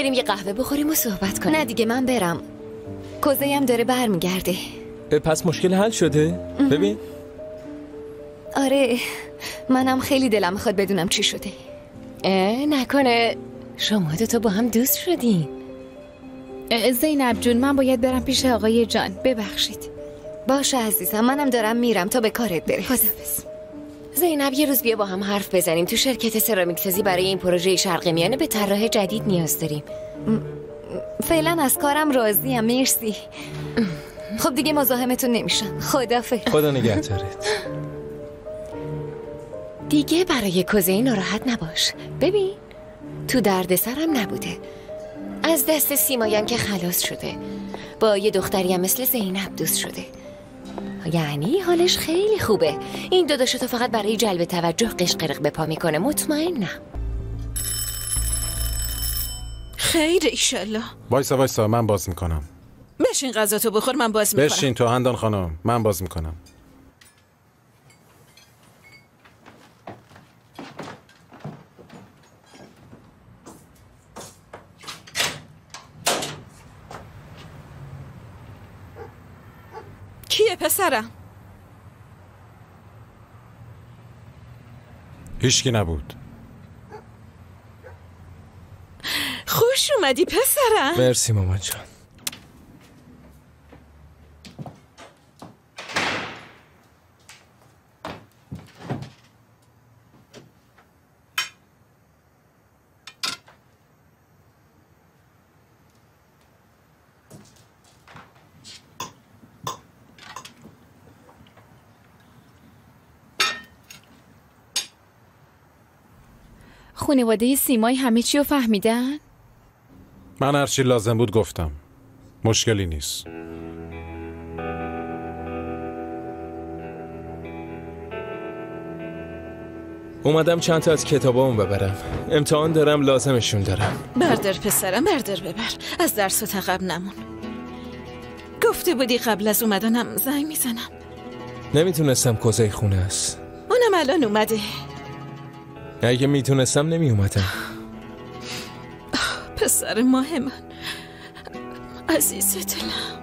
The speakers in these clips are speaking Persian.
بریم یه قهوه بخوریم و صحبت کنیم. نه دیگه من برم. کوزه هم داره برمیگرده. پس مشکل حل شده؟ ببین. آره منم خیلی دلم می‌خواد بدونم چی شده. اه نکنه. شما دوتا با هم دوست شدین. زینب جون من باید برم پیش آقای جان. ببخشید. باشه عزیزم منم دارم میرم تا به کارت برس خدافز زینب یه روز بیا با هم حرف بزنیم. تو شرکت سرامیک سازی برای این پروژه شرق میانه به طراح جدید نیاز داریم. فعلا از کارم راضیم. مرسی. خب دیگه مزاحمتون نمیشم خدافظ. خدا نگهدارت. دیگه برای کوزه ناراحت نباش. ببین تو درد سرم نبوده. از دست سیمایم که خلاص شده. با یه دختری هم مثل زینب دوست شده. یعنی حالش خیلی خوبه. این دو تو فقط برای جلب توجه قشقرق به پا می‌کنه. مطمئنم. خیر ایشالله وایسا وایسا من باز می‌کنم. بشین غذا تو بخور من باز می‌کنم. بشین تو هندان خانم من باز می‌کنم. کیه پسرم؟ هیچکی نبود. خوش اومدی پسرم. مرسی مامان جان. خانواده سیمای همه چی رو فهمیدن؟ من هرچی لازم بود گفتم. مشکلی نیست. اومدم چند تا از کتابامو ببرم. امتحان دارم لازمشون دارم. بردار پسرم بردار ببر. از درس و تقب نمون. گفته بودی قبل از اومدنم زنگ می‌زنم. نمی‌تونستم کوزه خونه است. اونم الان اومده. اگه می‌تونستم نمی اومدم پسر ماه من. عزیز دلم.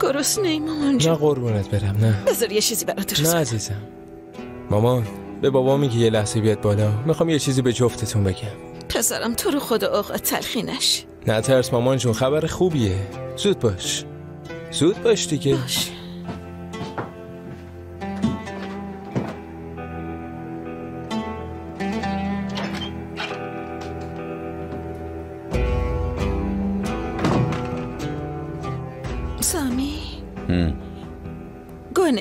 گرس نی مامان نه قربونت برم نه. بذار یه چیزی برات درست نه. عزیزم. مامان به بابا میگی یه لحظه بیاد بالا. می‌خوام یه چیزی به جفتتون بگم. پسرم تو رو خدا اوقات تلخی نش نه ترس مامان جون خبر خوبیه. زود باش. زود باش دیگه. باش.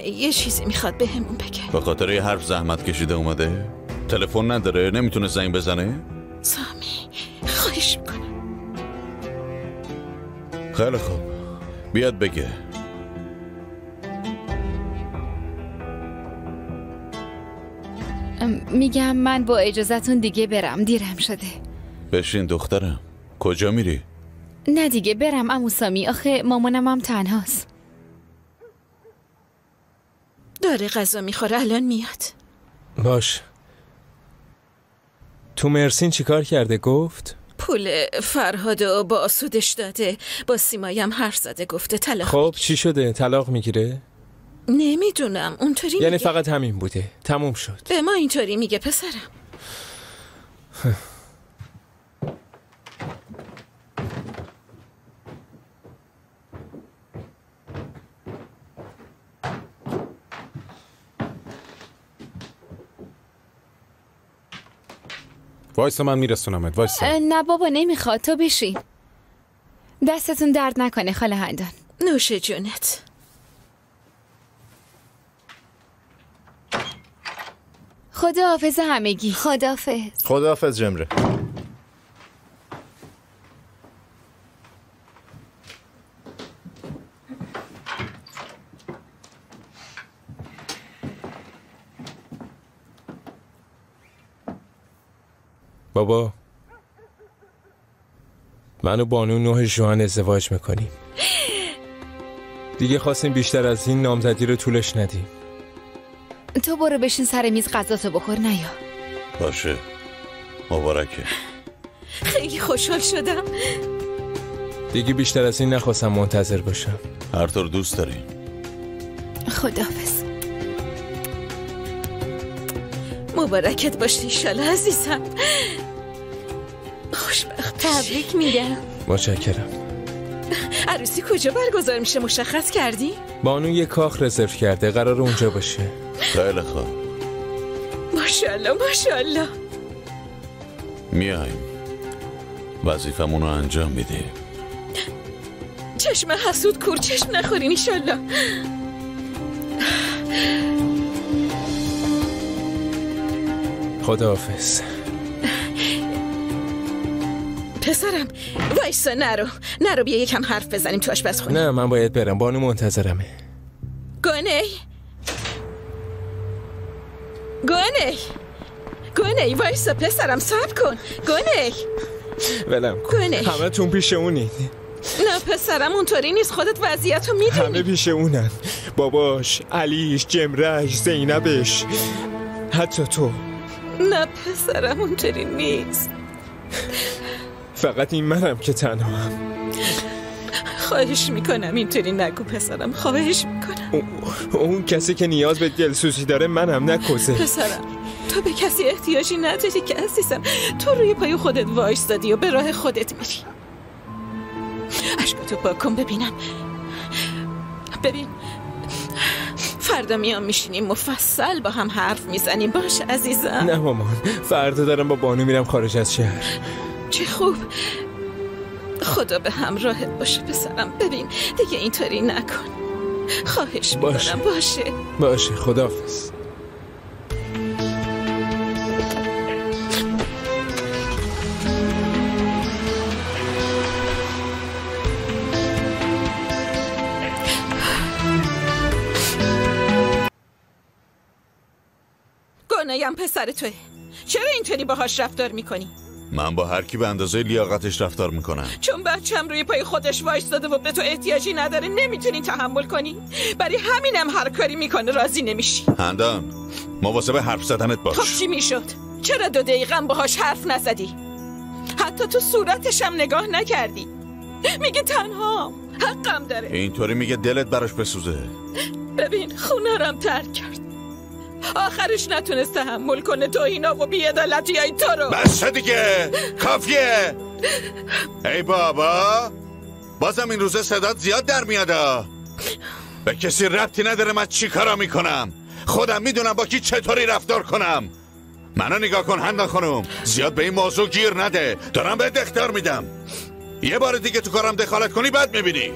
یه چیزی می‌خواد بهمون بگه. به خاطر یه حرف زحمت کشیده اومده؟ تلفن نداره؟ نمی‌تونه زنگ بزنه؟ سامی خواهش می‌کنم. خیلی خوب. بیاد بگه. میگم من با اجازتون دیگه برم. دیرم شده. بشین دخترم. کجا میری؟ نه دیگه برم امو سامی. آخه مامانم هم تنهاست. داره غذا می‌خوره الان میاد. باش. تو مرسین چیکار کرده؟ گفت؟ پول فرهاد و با آسودش داده. با سیمایم حرف زده گفته طلاق. خب چی شده؟ طلاق می‌گیره؟ نمی‌دونم اونطوری یعنی میگه. فقط همین بوده. تموم شد. به ما اینطوری میگه پسرم. وایسا من میرسونمت وایسا. نه بابا نمی‌خواد. تو بشین. دستتون درد نکنه خاله هندان نوش جونت. خدا حافظ همگی. خدافظ خداحافظ جمره. بابا. من و بانو نوح جوان ازدواج می‌کنیم دیگه خواستیم بیشتر از این نامزدی رو طولش ندیم. تو برو بشین سر میز غذاتو بخور نیا باشه. مبارکه. خیلی خوشحال شدم. دیگه بیشتر از این نخواستم منتظر باشم. هر طور دوست داری. خداحافظ. مبارکت باشی ایشالا عزیزم. خوشبخت تبریک میگم. متشکرم. عروسی کجا برگزار میشه؟ مشخص کردی؟ بانو یه کاخ رزرو کرده. قرار اونجا باشه. خیلی خوب. ماشاءالله ماشاءالله. میایم. وظیفمون رو انجام میدیم. چشم حسود کور چشم نخورین ایشالله خداحافظ. پسرم وایسا نرو. نرو بیا یکم حرف بزنیم تو آشپزخونه. نه من باید برم. بانو منتظرمه. گونه گونه گونه وایسا پسرم صبر کن. گونه ولم کن. گونه. همه تون پیش اونید نه پسرم اونطوری نیست. خودت وضعیت رو همه می‌دونی پیش اونن. باباش علیش جمرش زینبش. حتی تو. نه پسرم اونطوری نیست. فقط این منم که تنها هم. خواهش می‌کنم اینطوری نگو پسرم خواهش می‌کنم. اون کسی که نیاز به دلسوزی داره منم نکوزه پسرم تو به کسی احتیاجی نداری که عزیزم. تو روی پای خودت وایستادی و به راه خودت میری. اشکاتو پاک کن ببینم. ببین فردا میام میشینیم مفصل با هم حرف می‌زنیم. باش عزیزم. نه مامان فردا دارم با بانو میرم خارج از شهر. چه خوب. خدا به همراهت باشه پسرم. ببین دیگه اینطوری نکن. خواهش باشه. می‌کنم. باشه. باشه خداحافظ. گنایم پسر توه. چرا اینطوری باهاش رفتار می‌کنی؟ من با هر کی به اندازه لیاقتش رفتار می‌کنم. چون بچم روی پای خودش وایستاده و به تو احتیاجی نداره نمی‌تونی تحمل کنی؟ برای همینم هر کاری می‌کنه راضی نمیشی. هندان مواظب حرف زدنت خب باش چی می‌شد؟ چرا دو دقیقه باهاش حرف نزدی؟ حتی تو صورتشم نگاه نکردی. میگه تنها حقم داره. اینطوری میگه دلت براش بسوزه. ببین خونرم ترک کرد. آخرش نتونست تحمل کنه. تو اینا و بیعدالتی های تو رو. بس دیگه. کافیه. ای بابا بازم این روزه صدات زیاد در میادا به کسی ربطی نداره من چی کارا می‌کنم. خودم می‌دونم با کی چطوری رفتار کنم. منو نگاه کن هندان خانم. زیاد به این موضوع گیر نده. دارم به اختار میدم. یه بار دیگه تو کارم دخالت کنی بعد می‌بینی.